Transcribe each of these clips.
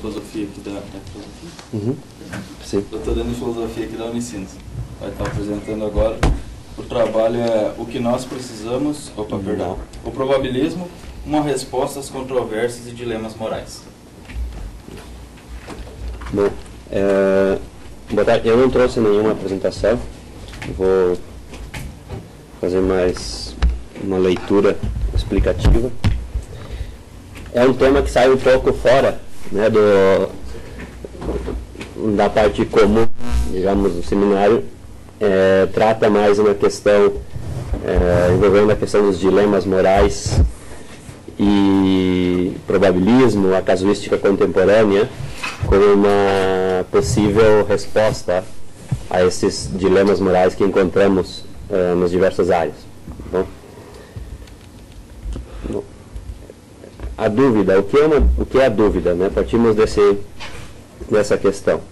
filosofia aqui da. É filosofia? Uhum. Sim. Doutorando em filosofia aqui da Unicinos. Vai estar apresentando agora. O trabalho é O que nós precisamos. Opa, Uhum. perdão. O probabilismo, uma resposta às controvérsias e dilemas morais. Bom, é, boa tarde. Eu não trouxe nenhuma apresentação. Vou fazer mais uma leitura explicativa. É um tema que sai um pouco fora né, do, da parte comum, digamos, do seminário. É, trata mais uma questão é, envolvendo a questão dos dilemas morais e probabilismo, a casuística contemporânea, como uma possível resposta a esses dilemas morais que encontramos eh, nas diversas áreas. Bom, Bom, a dúvida, o que é, uma, o que é a dúvida? Né? Partimos desse, dessa questão.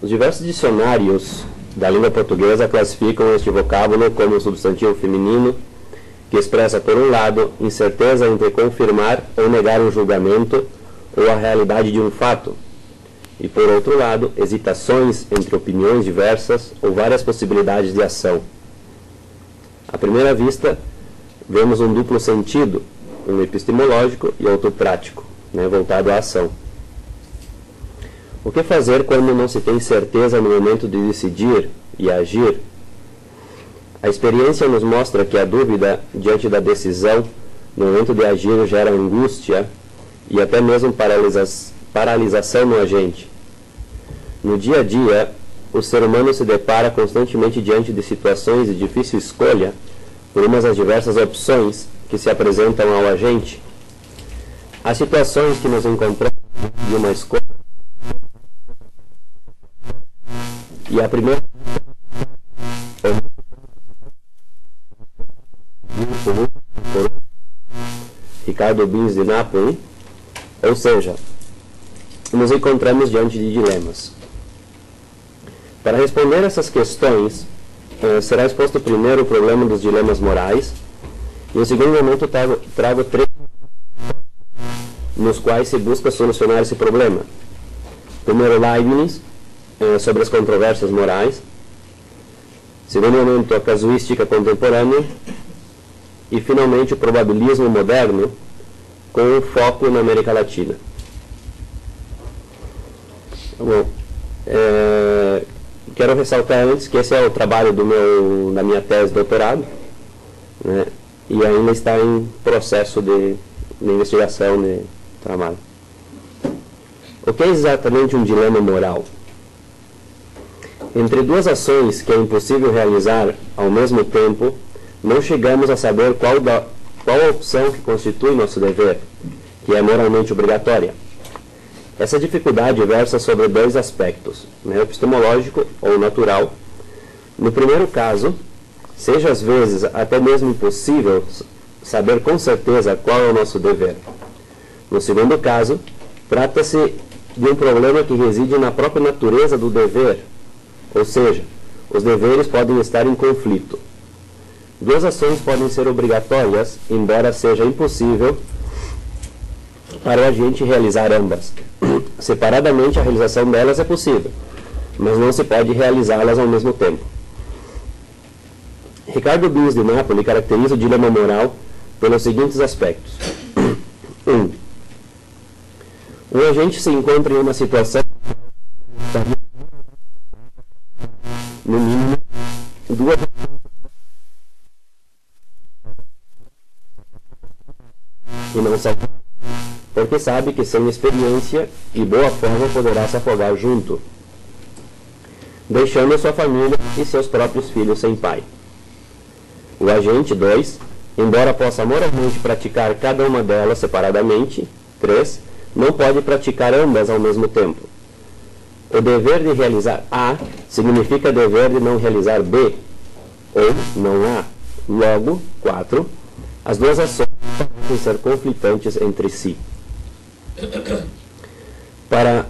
Os diversos dicionários da língua portuguesa classificam este vocábulo como um substantivo feminino que expressa, por um lado, incerteza entre confirmar ou negar um julgamento ou a realidade de um fato, e, por outro lado, hesitações entre opiniões diversas ou várias possibilidades de ação. À primeira vista, vemos um duplo sentido, um epistemológico e outro prático, né, voltado à ação. O que fazer quando não se tem certeza no momento de decidir e agir? A experiência nos mostra que a dúvida diante da decisão, no momento de agir, gera angústia e até mesmo paralisa paralisação no agente. No dia a dia, o ser humano se depara constantemente diante de situações de difícil escolha por uma das diversas opções que se apresentam ao agente. As situações que nos encontramos de uma escolha e a primeira Ricardo Bins de Napoli, ou seja, nos encontramos diante de dilemas. Para responder essas questões, eh, será exposto primeiro o problema dos dilemas morais, em segundo momento trago, trago três nos quais se busca solucionar esse problema. Primeiro, Leibniz, eh, sobre as controvérsias morais. Segundo momento, a casuística contemporânea. E, finalmente, o probabilismo moderno, com um foco na América Latina. Bom, é, quero ressaltar antes que esse é o trabalho do meu, da minha tese de doutorado, né, e ainda está em processo de, de investigação de trabalho. O que é exatamente um dilema moral? Entre duas ações que é impossível realizar ao mesmo tempo, não chegamos a saber qual, da, qual a opção que constitui nosso dever, que é moralmente obrigatória. Essa dificuldade versa sobre dois aspectos, né, epistemológico ou natural. No primeiro caso, seja às vezes até mesmo impossível saber com certeza qual é o nosso dever. No segundo caso, trata-se de um problema que reside na própria natureza do dever, ou seja, os deveres podem estar em conflito. Duas ações podem ser obrigatórias, embora seja impossível para o agente realizar ambas. Separadamente, a realização delas é possível, mas não se pode realizá-las ao mesmo tempo. Ricardo Bins de Napoli caracteriza o dilema moral pelos seguintes aspectos. 1. Um, o agente se encontra em uma situação no mínimo duas e não sabe porque sabe que sem experiência e boa forma poderá se afogar junto, deixando sua família e seus próprios filhos sem pai. O agente 2, embora possa moralmente praticar cada uma delas separadamente, 3, não pode praticar ambas ao mesmo tempo. O dever de realizar A significa dever de não realizar B, ou não A. Logo, 4, as duas ações podem ser conflitantes entre si. Para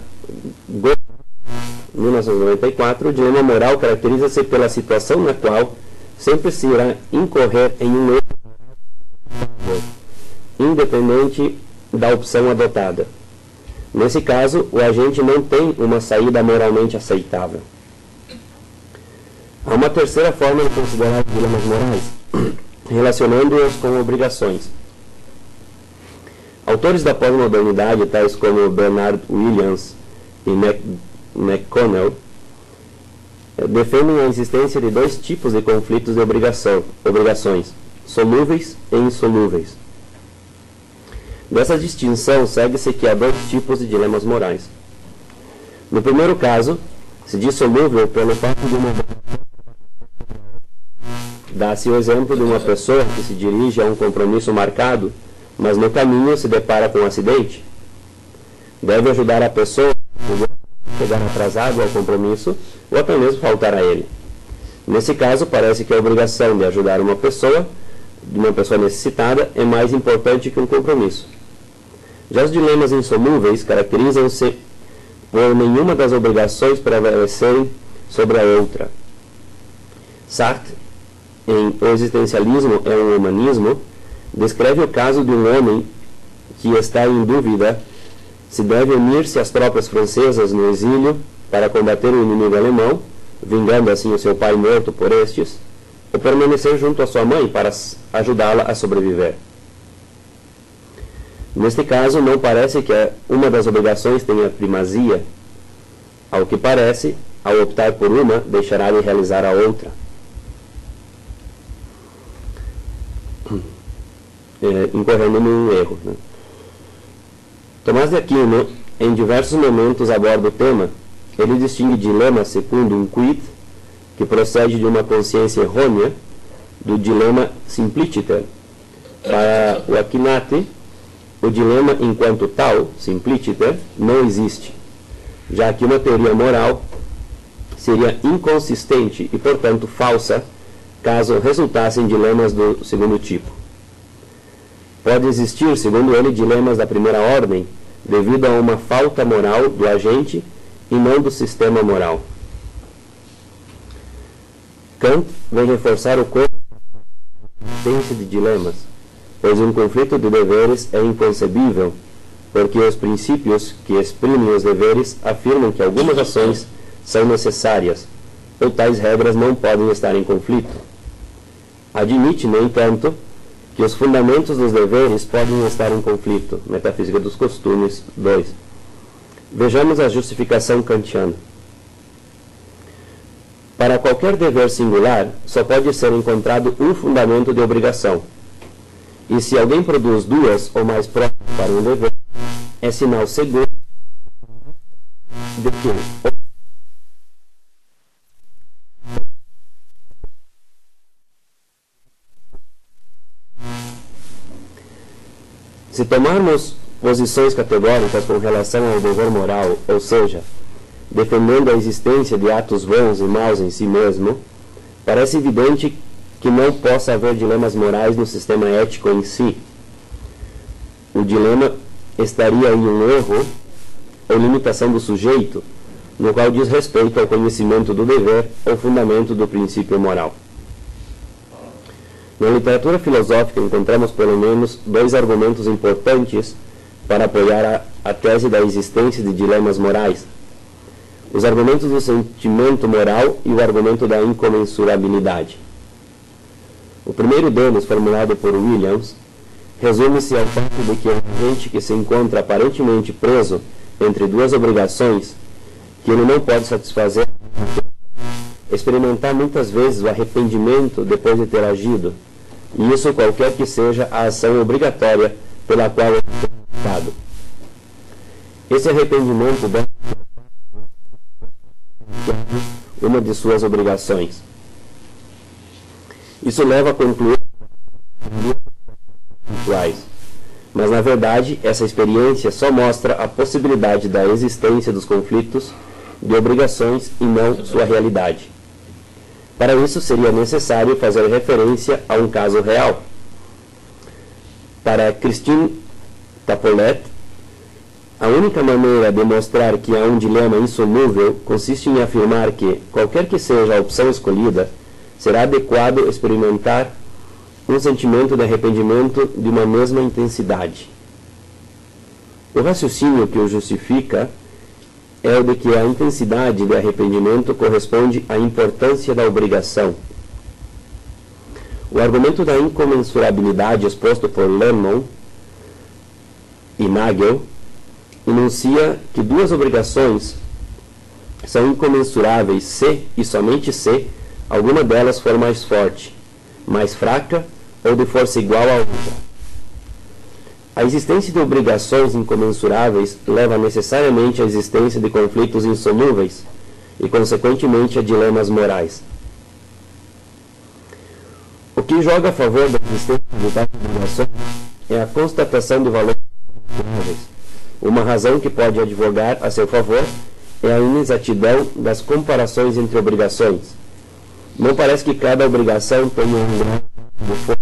1994, o dilema moral caracteriza-se pela situação na qual sempre se irá incorrer em um erro independente da opção adotada. Nesse caso, o agente não tem uma saída moralmente aceitável. Há uma terceira forma de considerar dilemas morais, relacionando-os com obrigações. Autores da pós-modernidade, tais como Bernard Williams e McConnell, defendem a existência de dois tipos de conflitos de obrigação, obrigações, solúveis e insolúveis. Dessa distinção segue-se que há dois tipos de dilemas morais. No primeiro caso, se dissolúvel pelo fato de uma Dá-se o exemplo de uma pessoa que se dirige a um compromisso marcado, mas no caminho se depara com um acidente. Deve ajudar a pessoa chegar atrasado ao compromisso ou até mesmo faltar a ele. Nesse caso, parece que a obrigação de ajudar uma pessoa, de uma pessoa necessitada, é mais importante que um compromisso. Já os dilemas insolúveis caracterizam-se por nenhuma das obrigações prevalecerem sobre a outra. Sartre, em O Existencialismo é um Humanismo, descreve o caso de um homem que está em dúvida se deve unir-se às tropas francesas no exílio para combater o inimigo alemão, vingando assim o seu pai morto por estes, ou permanecer junto à sua mãe para ajudá-la a sobreviver. Neste caso, não parece que uma das obrigações tenha primazia. Ao que parece, ao optar por uma, deixará de realizar a outra. É, incorrendo num erro. Né? Tomás de Aquino, em diversos momentos aborda o tema. Ele distingue dilema segundo um quid, que procede de uma consciência errônea, do dilema simpliciter. Para o Aquinate, o dilema enquanto tal, simpliciter, não existe, já que uma teoria moral seria inconsistente e, portanto, falsa caso resultassem dilemas do segundo tipo. Pode existir, segundo ele, dilemas da primeira ordem devido a uma falta moral do agente e não do sistema moral. Kant vem reforçar o corpo de dilemas pois um conflito de deveres é inconcebível, porque os princípios que exprimem os deveres afirmam que algumas ações são necessárias, ou tais regras não podem estar em conflito. Admite, no entanto, que os fundamentos dos deveres podem estar em conflito. Metafísica dos Costumes 2. Vejamos a justificação kantiana. Para qualquer dever singular, só pode ser encontrado um fundamento de obrigação, e se alguém produz duas ou mais provas para um dever, é sinal seguro de que Se tomarmos posições categóricas com relação ao dever moral, ou seja, defendendo a existência de atos bons e maus em si mesmo, parece evidente que não possa haver dilemas morais no sistema ético em si. O dilema estaria em um erro ou limitação do sujeito, no qual diz respeito ao conhecimento do dever ou fundamento do princípio moral. Na literatura filosófica encontramos pelo menos dois argumentos importantes para apoiar a, a tese da existência de dilemas morais. Os argumentos do sentimento moral e o argumento da incomensurabilidade. O primeiro deles, formulado por Williams, resume-se ao fato de que um agente que se encontra aparentemente preso entre duas obrigações que ele não pode satisfazer, experimentar muitas vezes o arrependimento depois de ter agido, isso qualquer que seja a ação obrigatória pela qual foi aplicado. Esse arrependimento deve uma de suas obrigações. Isso leva a concluir mas na verdade essa experiência só mostra a possibilidade da existência dos conflitos de obrigações e não sua realidade. Para isso seria necessário fazer referência a um caso real. Para Christine Tapolet, a única maneira de mostrar que há um dilema insolúvel consiste em afirmar que, qualquer que seja a opção escolhida, será adequado experimentar um sentimento de arrependimento de uma mesma intensidade. O raciocínio que o justifica é o de que a intensidade de arrependimento corresponde à importância da obrigação. O argumento da incomensurabilidade exposto por Lemon e Nagel enuncia que duas obrigações são incomensuráveis se e somente se alguma delas for mais forte, mais fraca ou de força igual à outra. A existência de obrigações incomensuráveis leva necessariamente à existência de conflitos insolúveis e, consequentemente, a dilemas morais. O que joga a favor da existência de tais obrigações é a constatação de valores uma razão que pode advogar a seu favor é a inexatidão das comparações entre obrigações. Não parece que cada obrigação tenha um grau de força.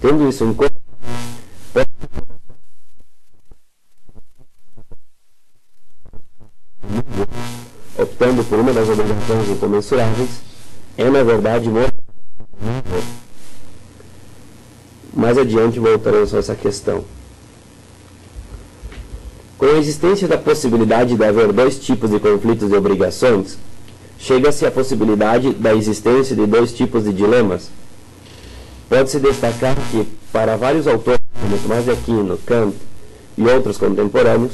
Tendo isso em conta, optando por uma das obrigações incomensuráveis, é na verdade moral. Mais adiante voltaremos a essa questão. Com a existência da possibilidade de haver dois tipos de conflitos de obrigações, chega-se à possibilidade da existência de dois tipos de dilemas. Pode-se destacar que, para vários autores, como Tomás de Aquino, Kant e outros contemporâneos,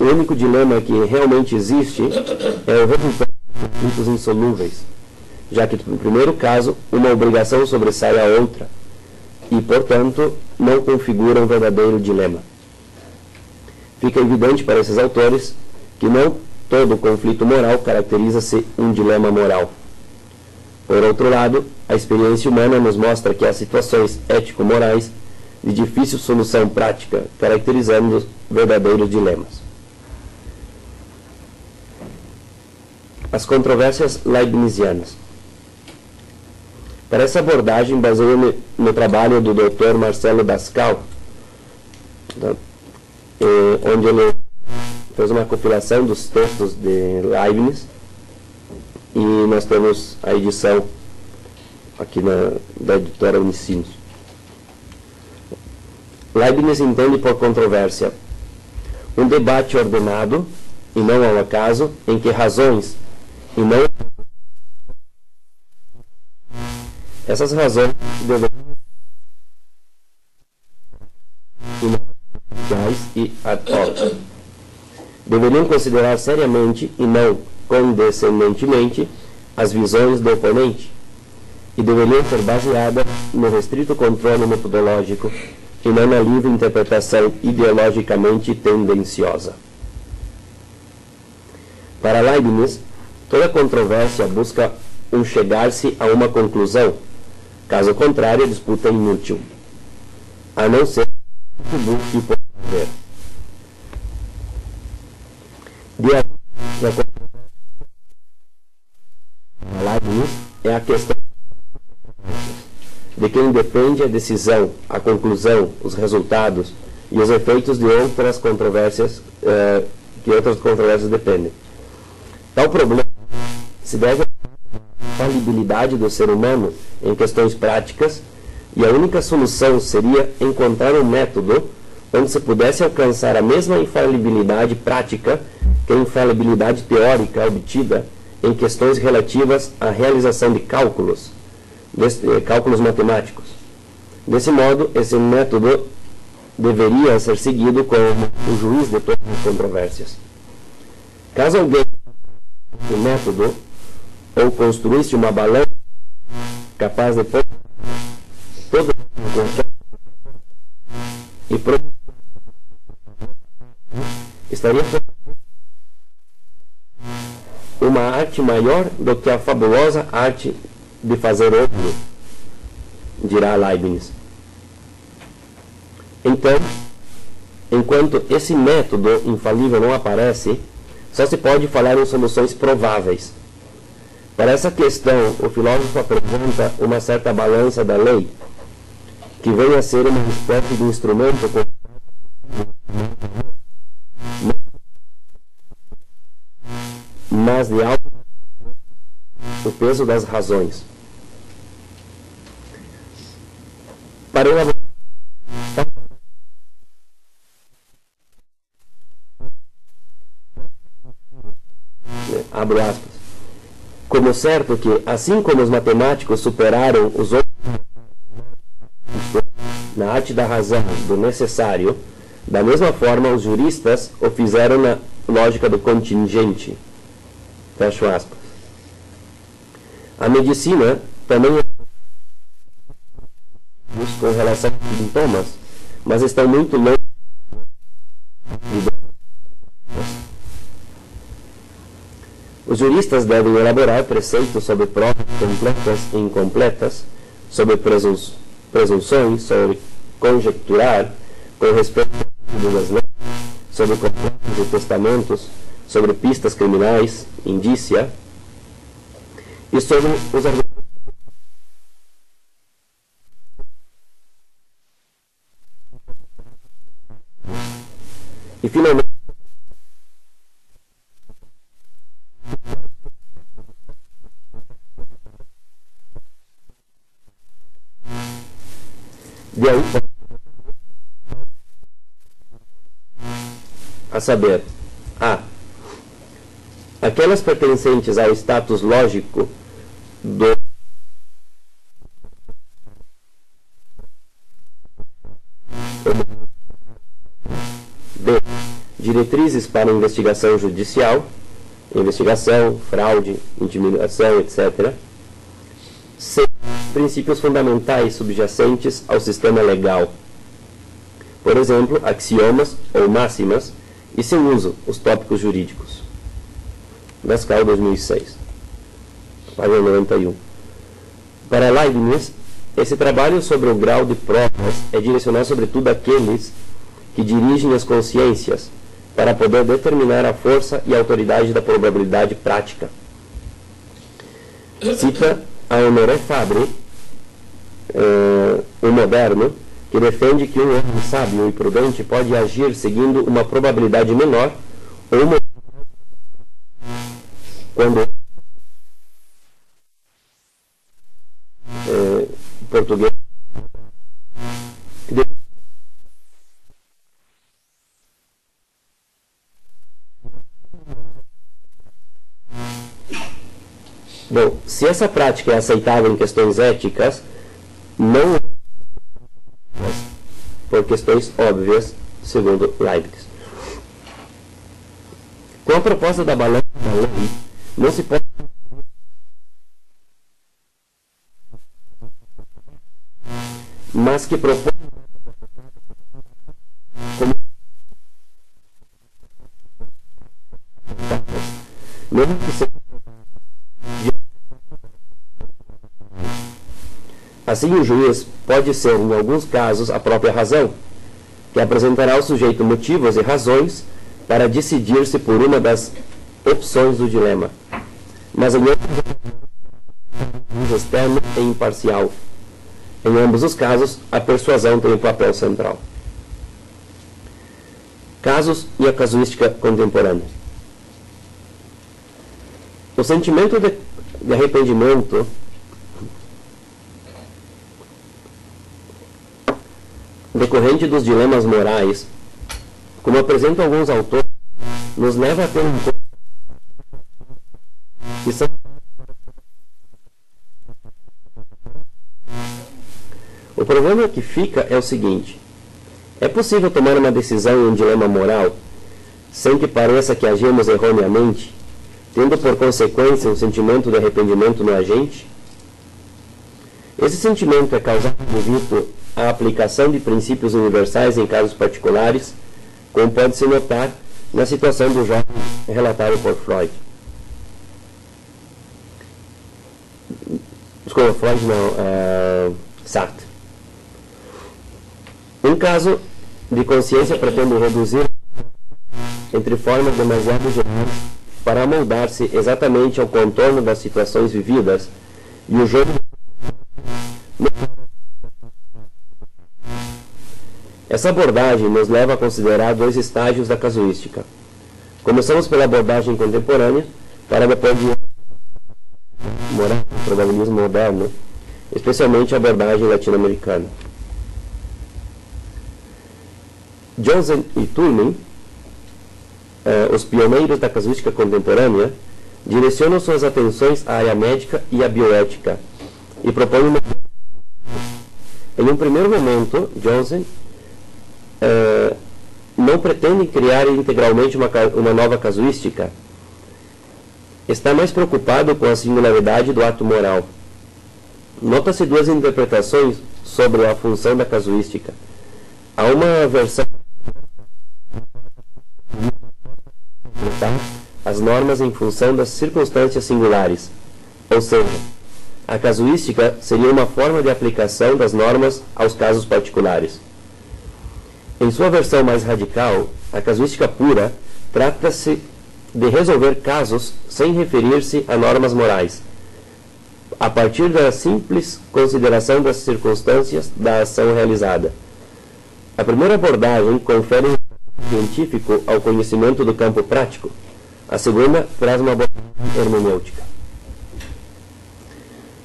o único dilema que realmente existe é o resultado de conflitos insolúveis, já que, no primeiro caso, uma obrigação sobressai a outra e, portanto, não configura um verdadeiro dilema fica evidente para esses autores que não todo conflito moral caracteriza-se um dilema moral. Por outro lado, a experiência humana nos mostra que há situações ético-morais de difícil solução prática, caracterizando verdadeiros dilemas. As controvérsias leibnizianas. Para essa abordagem, baseio-me no trabalho do Dr. Marcelo Dascal, eh, onde ele fez uma compilação dos textos de Leibniz e nós temos a edição aqui na, da editora Unicinos. Leibniz entende por controvérsia um debate ordenado e não ao acaso, em que razões e não essas razões e ad. Deveriam considerar seriamente e não condescendentemente as visões do oponente e deveriam ser baseadas no restrito controle metodológico e não na livre interpretação ideologicamente tendenciosa. Para Leibniz, toda controvérsia busca um chegar-se a uma conclusão. Caso contrário, a disputa é inútil. A não ser que busque poder. De é a questão de quem depende a decisão, a conclusão, os resultados e os efeitos de outras controvérsias eh, que outras controvérsias dependem. Tal problema se deve à falibilidade do ser humano em questões práticas e a única solução seria encontrar um método onde se pudesse alcançar a mesma infalibilidade prática que a infalibilidade teórica obtida em questões relativas à realização de cálculos, cálculos matemáticos. Desse modo, esse método deveria ser seguido como o juiz de todas as controvérsias. Caso alguém o método ou construísse uma balança capaz de pôr todo e pro... estaria uma arte maior do que a fabulosa arte de fazer ouro, dirá Leibniz. Então, enquanto esse método infalível não aparece, só se pode falar em soluções prováveis. Para essa questão, o filósofo apresenta uma certa balança da lei, que vem a ser uma espécie de instrumento mas de alto o peso das razões. Para o Abre aspas. Como certo que, assim como os matemáticos superaram os outros na arte da razão, do necessário, da mesma forma os juristas o fizeram na lógica do contingente. Fecho aspas. A medicina também é com relação a sintomas, mas estão muito longe Os juristas devem elaborar preceitos sobre provas completas e incompletas, sobre presunções, sobre conjecturar, com respeito das leis, sobre completos e testamentos, sobre pistas criminais, indícia, e sobre os argumentos. E finalmente. De aí a saber, a aquelas pertencentes ao status lógico do B. Diretrizes para investigação judicial, investigação, fraude, intimidação, etc. C princípios fundamentais subjacentes ao sistema legal. Por exemplo, axiomas ou máximas e seu uso, os tópicos jurídicos. Dascal 2006, página 91. Para Leibniz, esse trabalho sobre o grau de provas é direcionado sobretudo àqueles que dirigem as consciências para poder determinar a força e a autoridade da probabilidade prática. Cita a Honoré Fabre, uh, o moderno, que defende que um homem sábio e prudente pode agir seguindo uma probabilidade menor ou uma quando uh, português Bom, se essa prática é aceitável em questões éticas, não por questões óbvias, segundo Leibniz. Com a proposta da balança da lei, não se pode mas que propõe como mesmo que seja Assim, o juiz pode ser, em alguns casos, a própria razão, que apresentará ao sujeito motivos e razões para decidir-se por uma das opções do dilema. Mas em outros externo e imparcial. Em ambos os casos, a persuasão tem um papel central. Casos e a casuística contemporânea. O sentimento de, de arrependimento decorrente dos dilemas morais, como apresentam alguns autores, nos leva a ter um que são O problema que fica é o seguinte: é possível tomar uma decisão em um dilema moral sem que pareça que agimos erroneamente, tendo por consequência um sentimento de arrependimento no agente? Esse sentimento é causado devido a aplicação de princípios universais em casos particulares, como pode-se notar na situação do jovem relatado por Freud. Desculpa, Freud não, uh, Sartre. Um caso de consciência pretende reduzir entre formas demasiado gerais para amoldar-se exatamente ao contorno das situações vividas e o jogo Essa abordagem nos leva a considerar dois estágios da casuística. Começamos pela abordagem contemporânea, para depois de especialmente a abordagem latino-americana. Johnson e Tullman, eh, os pioneiros da casuística contemporânea, direcionam suas atenções à área médica e à bioética e propõem uma... Em um primeiro momento, Johnson uh, não pretende criar integralmente uma, uma nova casuística. Está mais preocupado com a singularidade do ato moral. Nota-se duas interpretações sobre a função da casuística. Há uma versão as normas em função das circunstâncias singulares, ou seja, a casuística seria uma forma de aplicação das normas aos casos particulares. Em sua versão mais radical, a casuística pura trata-se de resolver casos sem referir-se a normas morais, a partir da simples consideração das circunstâncias da ação realizada. A primeira abordagem confere um científico ao conhecimento do campo prático. A segunda traz uma abordagem hermenêutica.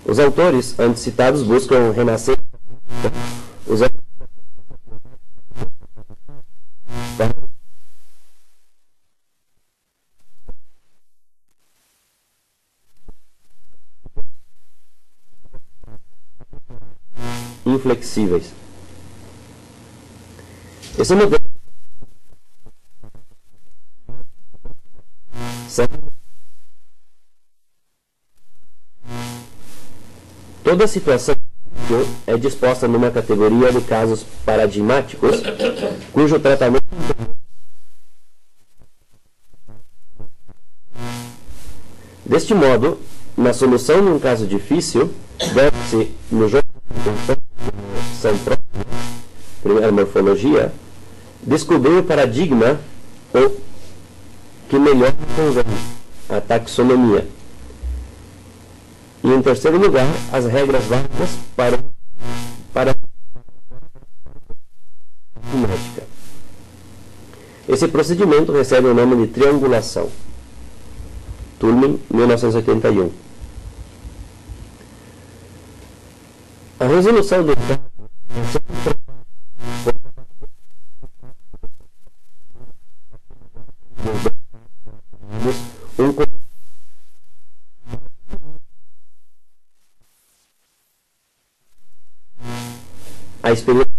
Os autores antes citados buscam renascer os inflexíveis. Esse modelo Toda situação é disposta numa categoria de casos paradigmáticos, cujo tratamento Deste modo, na solução de um caso difícil, deve-se, no jogo São primeira morfologia, descobrir o paradigma que melhor convém, a taxonomia. E em terceiro lugar, as regras válidas para, para a médica. Esse procedimento recebe o nome de triangulação. Turmin, 1981. A resolução do experiência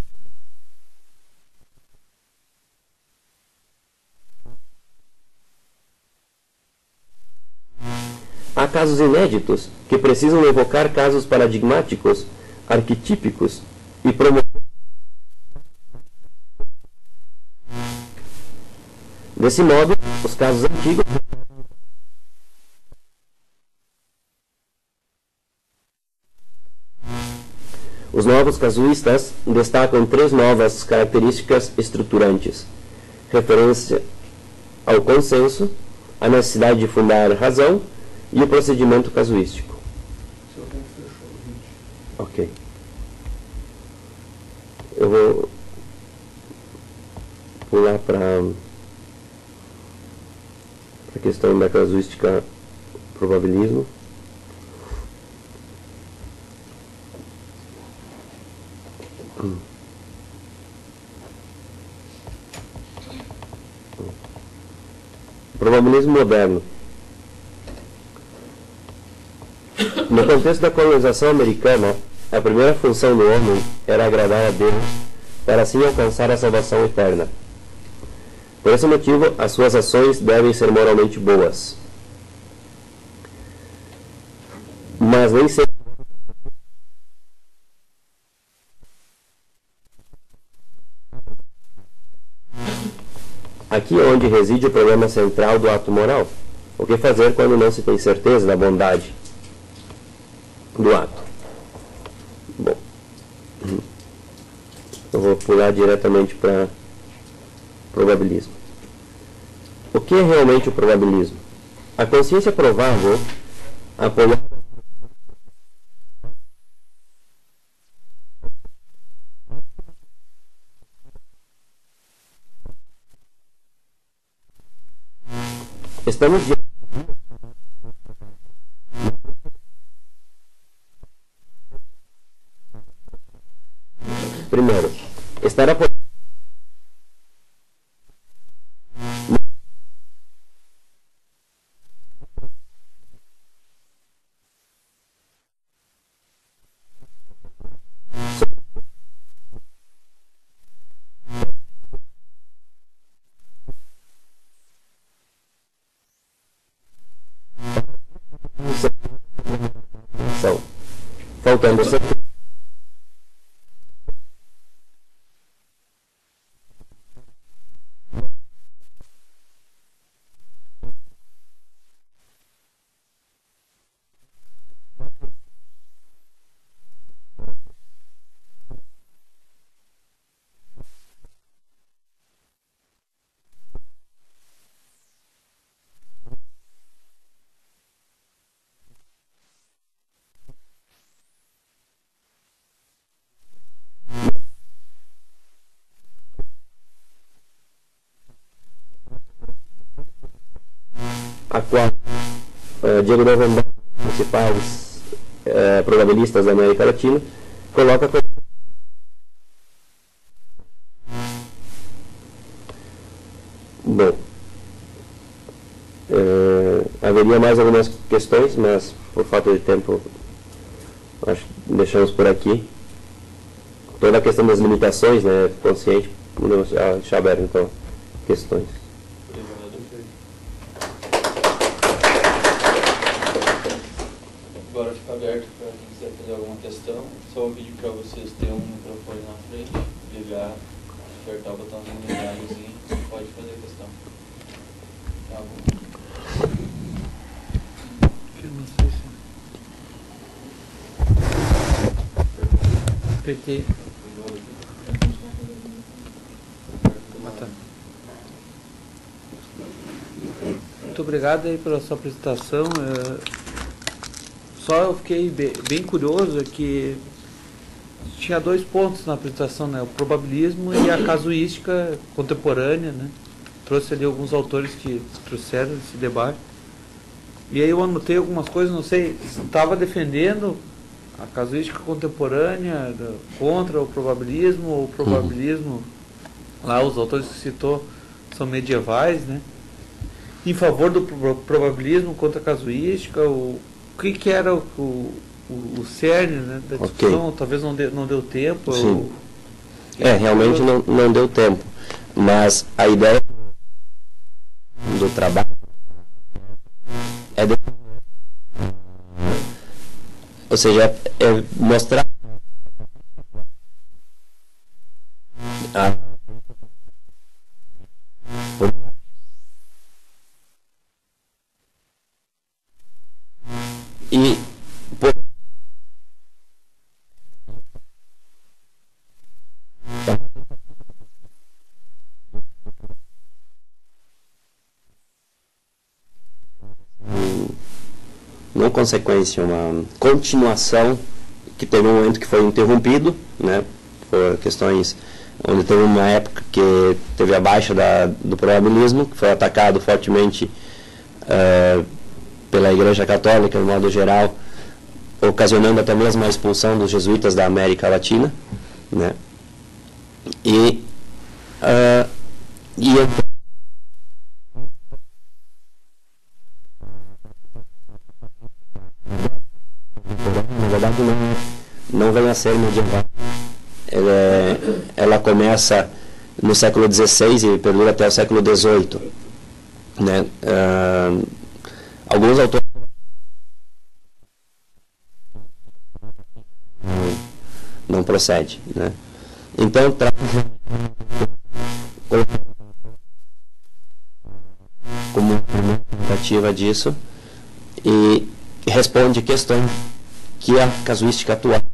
Há casos inéditos que precisam evocar casos paradigmáticos, arquetípicos e promover. Desse modo, os casos antigos Os novos casuístas destacam três novas características estruturantes: referência ao consenso, a necessidade de fundar razão e o procedimento casuístico. Ok. Eu vou pular para a questão da casuística probabilismo. Probabilismo moderno. No contexto da colonização americana, a primeira função do homem era agradar a Deus para assim alcançar a salvação eterna. Por esse motivo, as suas ações devem ser moralmente boas. Mas nem sempre Aqui é onde reside o problema central do ato moral. O que fazer quando não se tem certeza da bondade do ato? Bom, eu vou pular diretamente para probabilismo. O que é realmente o probabilismo? A consciência provável apoiada Estamos Primeiro, estar a Portanto, a qual uh, Diego Novenberg, principais uh, probabilistas da América Latina, coloca como Bom, uh, haveria mais algumas questões, mas por falta de tempo acho que deixamos por aqui. Toda a questão das limitações, né, consciente, podemos deixar aberto então questões. só vou pedir para vocês terem um microfone na frente, ligar, apertar o botãozinho ligarzinho, pode fazer a questão. Tá bom. Eu não sei Muito obrigado aí pela sua apresentação. É, só eu fiquei bem curioso é que tinha dois pontos na apresentação, né? O probabilismo e a casuística contemporânea, né? Trouxe ali alguns autores que trouxeram esse debate. E aí eu anotei algumas coisas, não sei, estava defendendo a casuística contemporânea contra o probabilismo, ou o probabilismo, uhum. lá os autores que citou são medievais, né? Em favor do probabilismo contra a casuística, o, o que, que era o o, o cerne né, da discussão, okay. talvez não, não deu tempo. Sim. Ou... É, realmente não, não deu tempo. Mas a ideia do trabalho ou seja, é mostrar consequência, uma continuação que teve um momento que foi interrompido, né, por questões onde teve uma época que teve a baixa da, do probabilismo, que foi atacado fortemente uh, pela Igreja Católica, de modo geral, ocasionando até mesmo a expulsão dos jesuítas da América Latina, né, e, uh, e a ser medieval. Ela, é, ela começa no século XVI e perdura até o século XVIII. Né? Uh, alguns autores não procede. Né? Então, trata como uma tentativa disso e responde questões que a casuística atual.